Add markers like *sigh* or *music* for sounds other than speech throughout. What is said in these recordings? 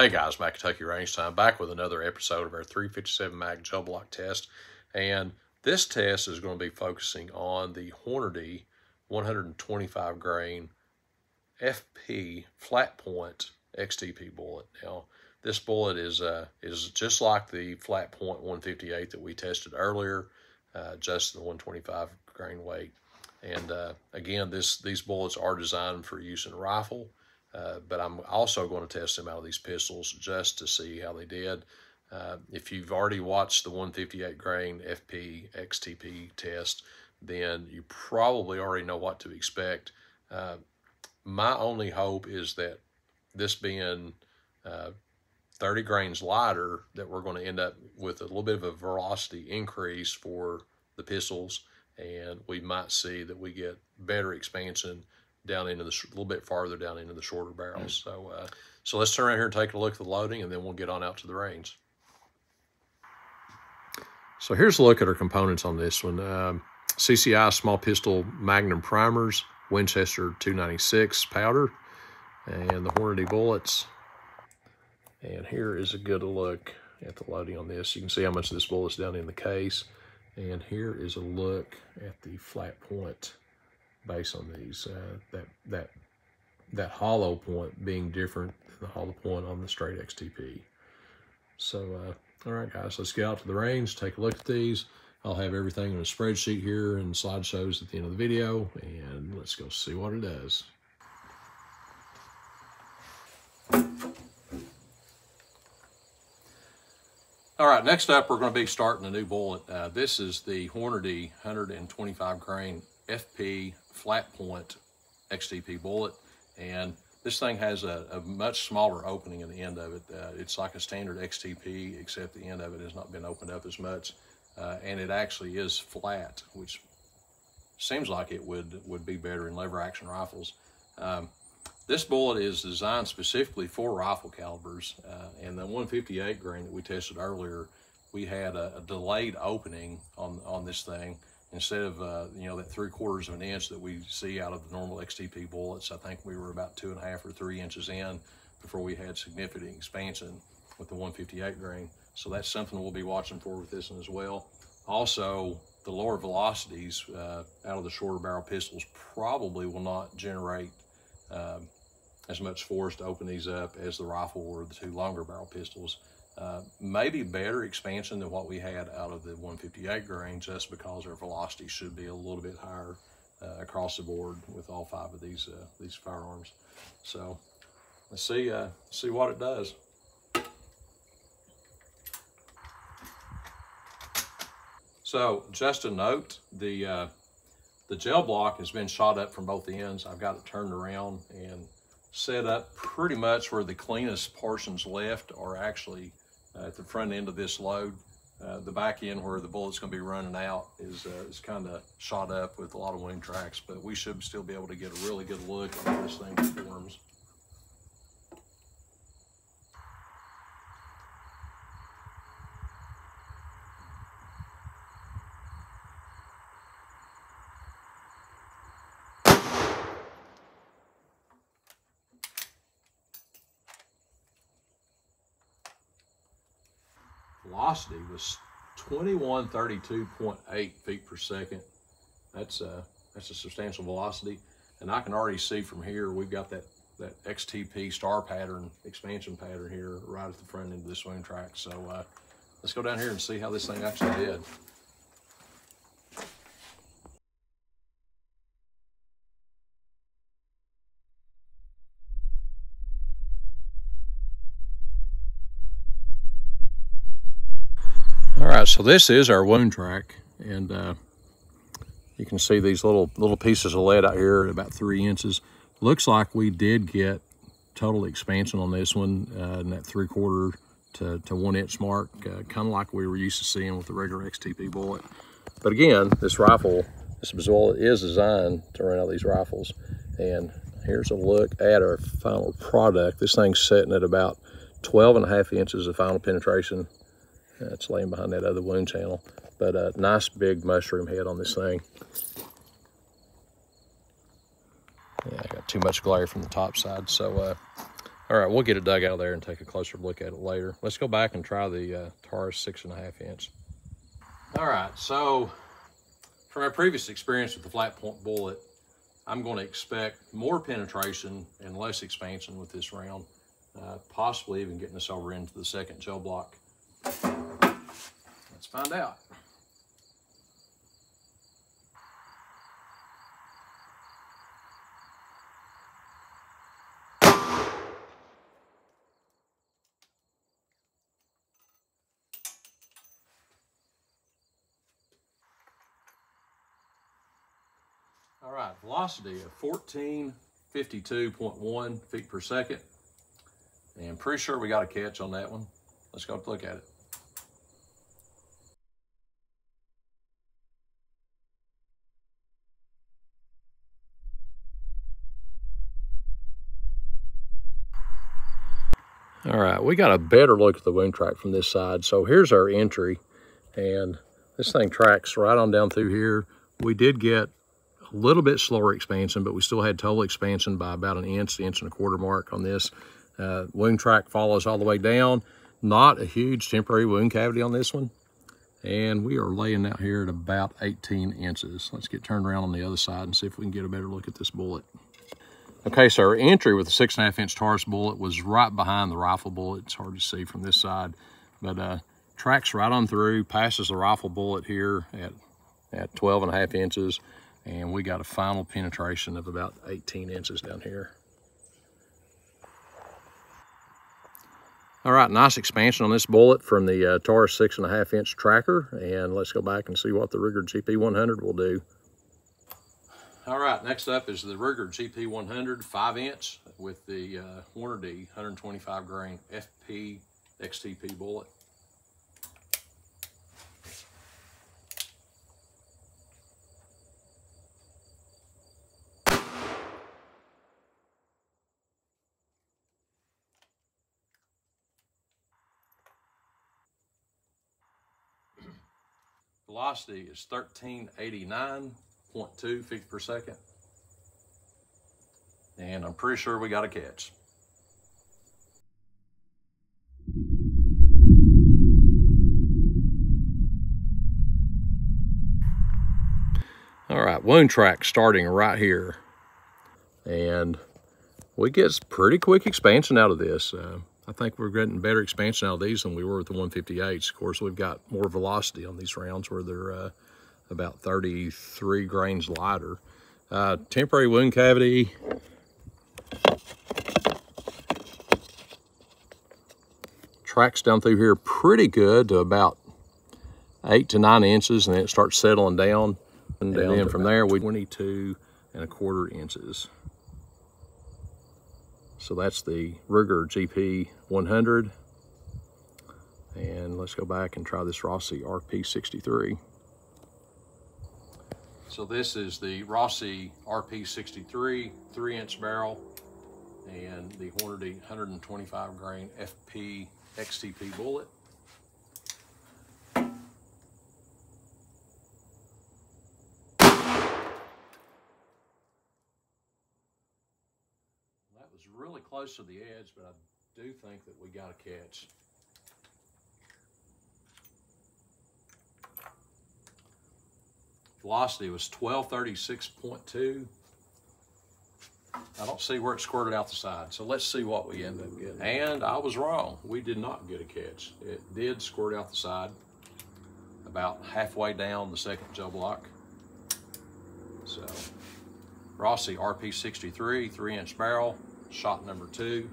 Hey guys, Matt Kentucky Range Time, back with another episode of our 357 Mag Gel Block test. And this test is going to be focusing on the Hornady 125 grain FP flat point XTP bullet. Now, this bullet is uh, is just like the flat point 158 that we tested earlier, uh, just the 125 grain weight. And uh, again, this these bullets are designed for use in rifle. Uh, but I'm also going to test them out of these pistols just to see how they did. Uh, if you've already watched the 158 grain FP XTP test, then you probably already know what to expect. Uh, my only hope is that this being uh, 30 grains lighter, that we're going to end up with a little bit of a velocity increase for the pistols, and we might see that we get better expansion down into the, a little bit farther down into the shorter barrels. So, uh, so let's turn around here and take a look at the loading and then we'll get on out to the range. So here's a look at our components on this one. Um, CCI small pistol Magnum primers, Winchester 296 powder, and the Hornady bullets. And here is a good look at the loading on this. You can see how much of this bullet's down in the case. And here is a look at the flat point base on these. Uh, that that that hollow point being different than the hollow point on the straight XTP. So, uh, all right, guys, let's get out to the range, take a look at these. I'll have everything in a spreadsheet here and slideshows at the end of the video, and let's go see what it does. All right, next up, we're going to be starting a new bullet. Uh, this is the Hornady 125 grain FP flat point XTP bullet. And this thing has a, a, much smaller opening in the end of it. Uh, it's like a standard XTP, except the end of it has not been opened up as much. Uh, and it actually is flat, which seems like it would, would be better in lever action rifles. Um, this bullet is designed specifically for rifle calibers. Uh, and the 158 grain that we tested earlier, we had a, a delayed opening on, on this thing instead of uh, you know that three quarters of an inch that we see out of the normal XTP bullets, I think we were about two and a half or three inches in before we had significant expansion with the 158 grain. So that's something we'll be watching for with this one as well. Also, the lower velocities uh, out of the shorter barrel pistols probably will not generate uh, as much force to open these up as the rifle or the two longer barrel pistols. Uh, maybe better expansion than what we had out of the 158 grains just because our velocity should be a little bit higher uh, across the board with all five of these uh, these firearms. So let's see uh, see what it does. So just a note, the uh, the gel block has been shot up from both ends. I've got it turned around and set up pretty much where the cleanest portions left are actually at the front end of this load. Uh, the back end where the bullet's going to be running out is uh, is kind of shot up with a lot of wing tracks, but we should still be able to get a really good look at how this thing performs. Velocity was 2132.8 feet per second. That's a, uh, that's a substantial velocity. And I can already see from here, we've got that, that XTP star pattern, expansion pattern here right at the front end of the swing track. So uh, let's go down here and see how this thing actually did. Right, so this is our wound track, and uh, you can see these little little pieces of lead out here at about three inches. Looks like we did get total expansion on this one uh, in that three quarter to, to one inch mark, uh, kind of like we were used to seeing with the regular XTP bullet. But again, this rifle, this bullet is designed to run out these rifles. And here's a look at our final product. This thing's sitting at about 12 and a half inches of final penetration it's laying behind that other wound channel. But a nice big mushroom head on this thing. Yeah, I got too much glare from the top side. So uh, All right, we'll get it dug out of there and take a closer look at it later. Let's go back and try the uh, Taurus six and a half inch. All right, so from our previous experience with the flat point bullet, I'm going to expect more penetration and less expansion with this round, uh, possibly even getting us over into the second gel block. Let's find out. All right, velocity of 1452.1 feet per second. And pretty sure we got a catch on that one. Let's go look at it. All right, we got a better look at the wound track from this side. So here's our entry, and this thing tracks right on down through here. We did get a little bit slower expansion, but we still had total expansion by about an inch, inch and a quarter mark on this. Uh, wound track follows all the way down. Not a huge temporary wound cavity on this one. And we are laying out here at about 18 inches. Let's get turned around on the other side and see if we can get a better look at this bullet. Okay, so our entry with the six and a half inch Taurus bullet was right behind the rifle bullet. It's hard to see from this side, but uh, tracks right on through, passes the rifle bullet here at, at 12 and a half inches and we got a final penetration of about 18 inches down here. All right, nice expansion on this bullet from the uh, Taurus six and a half inch tracker. And let's go back and see what the Ruger GP100 will do. All right, next up is the Ruger GP100 five inch with the uh, Hornady 125 grain FP XTP bullet. Velocity is 1389.2 feet per second. And I'm pretty sure we got a catch. All right, wound track starting right here. And we get pretty quick expansion out of this. Uh, I think we're getting better expansion out of these than we were with the 158s. Of course, we've got more velocity on these rounds where they're uh, about 33 grains lighter. Uh, temporary wound cavity. Tracks down through here pretty good to about eight to nine inches and then it starts settling down. And, and then from there, we 22 and a quarter inches. So that's the Ruger GP 100. And let's go back and try this Rossi RP63. So this is the Rossi RP63 three inch barrel and the Hornady 125 grain FP XTP bullet. That was really close to the edge, but I do think that we got a catch. Velocity was 1236.2. I don't see where it squirted out the side, so let's see what we end up getting. And I was wrong. We did not get a catch. It did squirt out the side about halfway down the second gel block. So, Rossi RP63, three inch barrel, shot number two.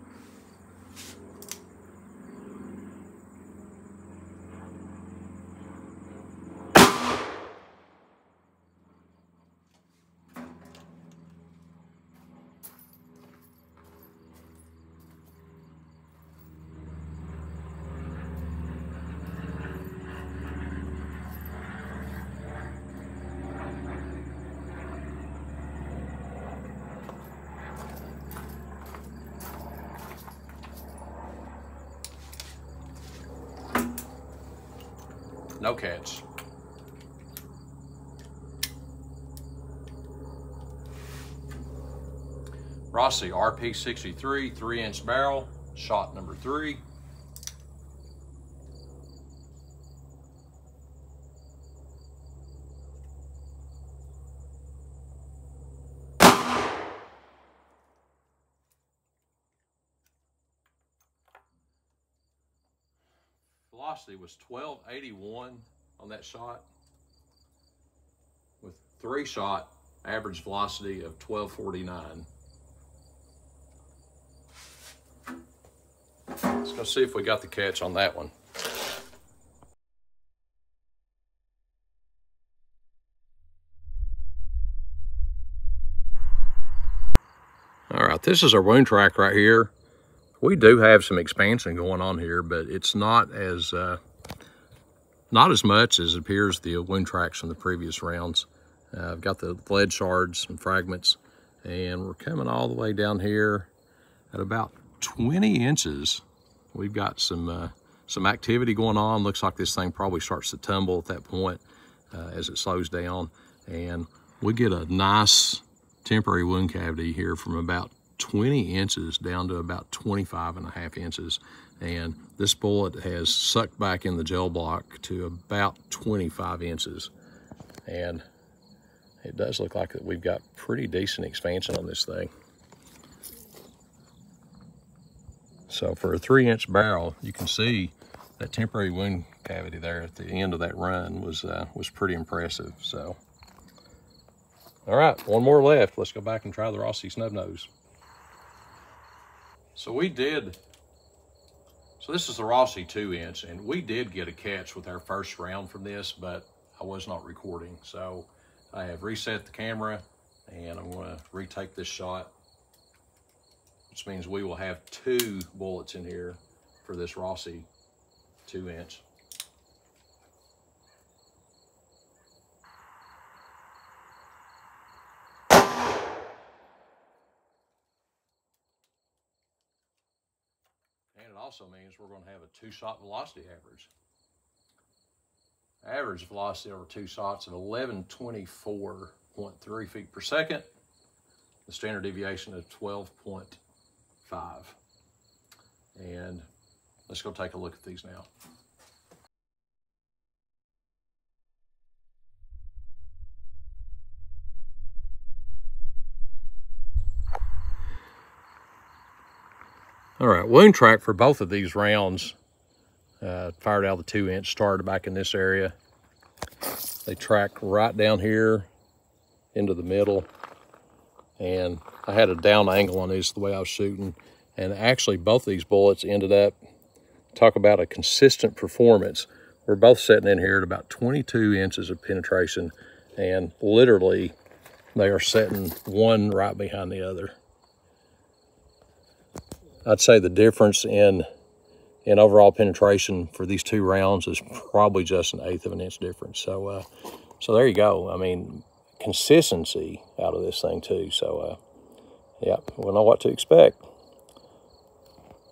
No catch. Rossi RP63 three inch barrel, shot number three. Velocity was 1281 on that shot with three shot average velocity of 1249. Let's go see if we got the catch on that one. All right, this is our wound track right here. We do have some expansion going on here, but it's not as uh, not as much as appears the wound tracks from the previous rounds. Uh, I've got the lead shards and fragments, and we're coming all the way down here at about 20 inches. We've got some uh, some activity going on. Looks like this thing probably starts to tumble at that point uh, as it slows down. And we get a nice temporary wound cavity here from about 20 inches down to about 25 and a half inches. And this bullet has sucked back in the gel block to about 25 inches. And it does look like that we've got pretty decent expansion on this thing. So for a three inch barrel, you can see that temporary wound cavity there at the end of that run was uh, was pretty impressive. So, all right, one more left. Let's go back and try the Rossi Snub Nose. So we did, so this is the Rossi two inch and we did get a catch with our first round from this, but I was not recording. So I have reset the camera and I'm gonna retake this shot, which means we will have two bullets in here for this Rossi two inch. Also means we're going to have a two shot velocity average average velocity over two shots of 1124.3 feet per second. The standard deviation of 12.5. And let's go take a look at these now. All right, wound track for both of these rounds uh, fired out the two inch, started back in this area. They track right down here into the middle. And I had a down angle on these the way I was shooting. And actually both these bullets ended up, talk about a consistent performance. We're both sitting in here at about 22 inches of penetration and literally they are setting one right behind the other. I'd say the difference in in overall penetration for these two rounds is probably just an eighth of an inch difference. So, uh, so there you go. I mean, consistency out of this thing too. So, uh, yeah, we'll know what to expect.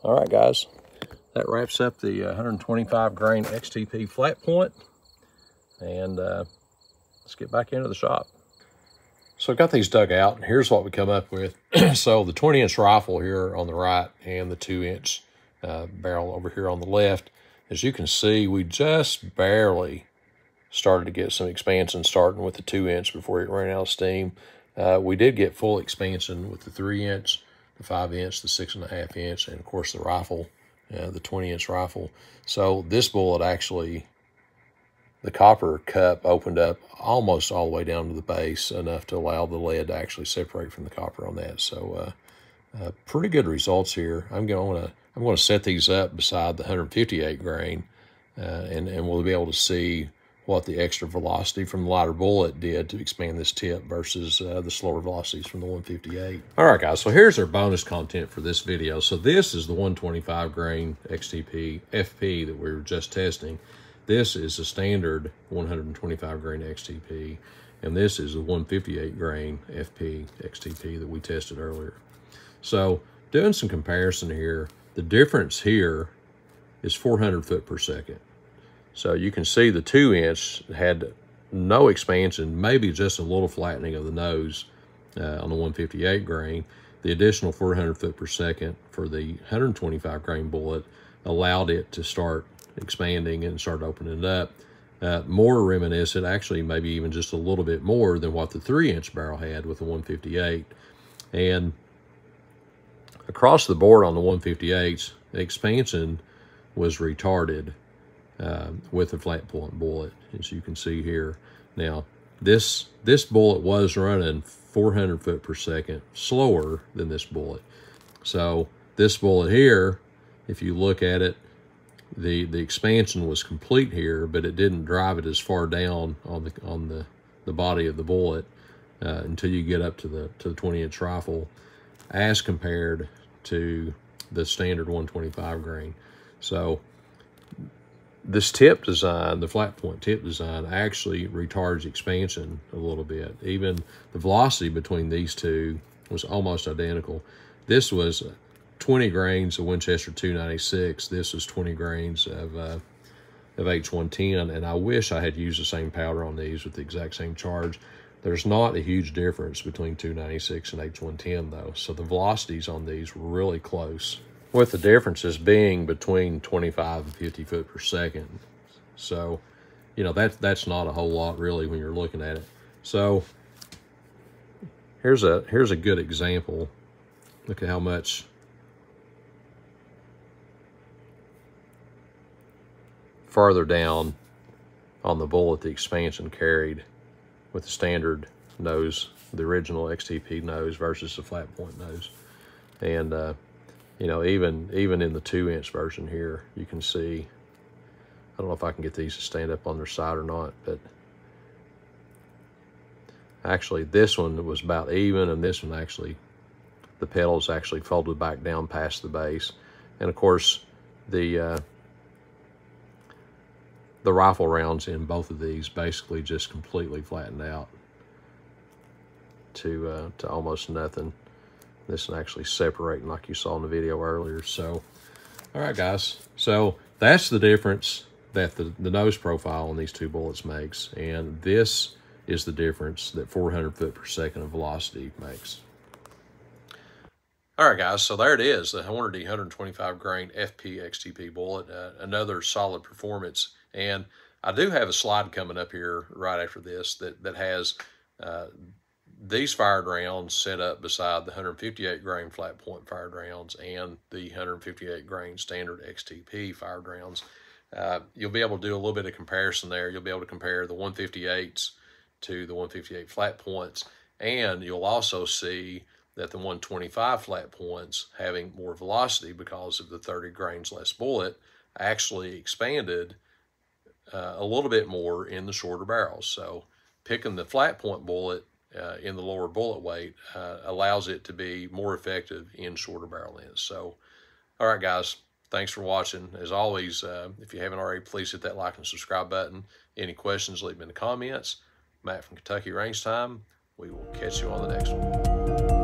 All right, guys, that wraps up the 125 grain XTP flat point, and uh, let's get back into the shop. So I've got these dug out, and here's what we come up with. *clears throat* so the 20 inch rifle here on the right and the two inch uh, barrel over here on the left. As you can see, we just barely started to get some expansion starting with the two inch before it ran out of steam. Uh, we did get full expansion with the three inch, the five inch, the six and a half inch, and of course the rifle, uh, the 20 inch rifle. So this bullet actually, the copper cup opened up almost all the way down to the base enough to allow the lead to actually separate from the copper on that. So uh, uh pretty good results here. I'm going to I'm going to set these up beside the 158 grain, uh, and, and we'll be able to see what the extra velocity from the lighter bullet did to expand this tip versus uh, the slower velocities from the 158. All right, guys, so here's our bonus content for this video. So this is the 125 grain XTP FP that we were just testing. This is a standard 125 grain XTP, and this is the 158 grain FP XTP that we tested earlier. So doing some comparison here, the difference here is 400 foot per second. So you can see the two inch had no expansion, maybe just a little flattening of the nose uh, on the 158 grain. the additional 400 foot per second for the 125 grain bullet allowed it to start expanding and start opening it up. Uh, more reminiscent, actually maybe even just a little bit more than what the three inch barrel had with the 158. And across the board on the 158s, expansion was retarded uh, with a flat point bullet, as you can see here. Now, this this bullet was running 400 foot per second slower than this bullet. So this bullet here, if you look at it, the the expansion was complete here, but it didn't drive it as far down on the on the the body of the bullet uh, until you get up to the to the 20 inch rifle, as compared to the standard 125 grain. So this tip design, the flat point tip design, actually retards expansion a little bit. Even the velocity between these two was almost identical. This was 20 grains of Winchester 296. This is 20 grains of, uh, of H110, and I wish I had used the same powder on these with the exact same charge. There's not a huge difference between 296 and H110 though, so the velocities on these were really close with the differences being between 25 and 50 foot per second. So, you know, that, that's not a whole lot really when you're looking at it. So here's a, here's a good example. Look at how much farther down on the bullet the expansion carried with the standard nose, the original XTP nose versus the flat point nose. And uh, you know, even even in the two inch version here, you can see, I don't know if I can get these to stand up on their side or not, but actually this one was about even and this one actually, the petals actually folded back down past the base. And of course, the uh, the rifle rounds in both of these basically just completely flattened out to uh, to almost nothing. This is actually separating like you saw in the video earlier. So, all right, guys. So that's the difference that the, the nose profile on these two bullets makes. And this is the difference that 400 foot per second of velocity makes. All right, guys, so there it is, the Hornady 125 grain FP XTP bullet, uh, another solid performance. And I do have a slide coming up here right after this that, that has uh, these fired rounds set up beside the 158 grain flat point fired rounds and the 158 grain standard XTP fired rounds. Uh, you'll be able to do a little bit of comparison there. You'll be able to compare the 158s to the 158 flat points, and you'll also see that the 125 flat points having more velocity because of the 30 grains less bullet actually expanded uh, a little bit more in the shorter barrels. So picking the flat point bullet uh, in the lower bullet weight uh, allows it to be more effective in shorter barrel ends. So, all right, guys, thanks for watching. As always, uh, if you haven't already, please hit that like and subscribe button. Any questions, leave them in the comments. Matt from Kentucky Range Time. We will catch you on the next one.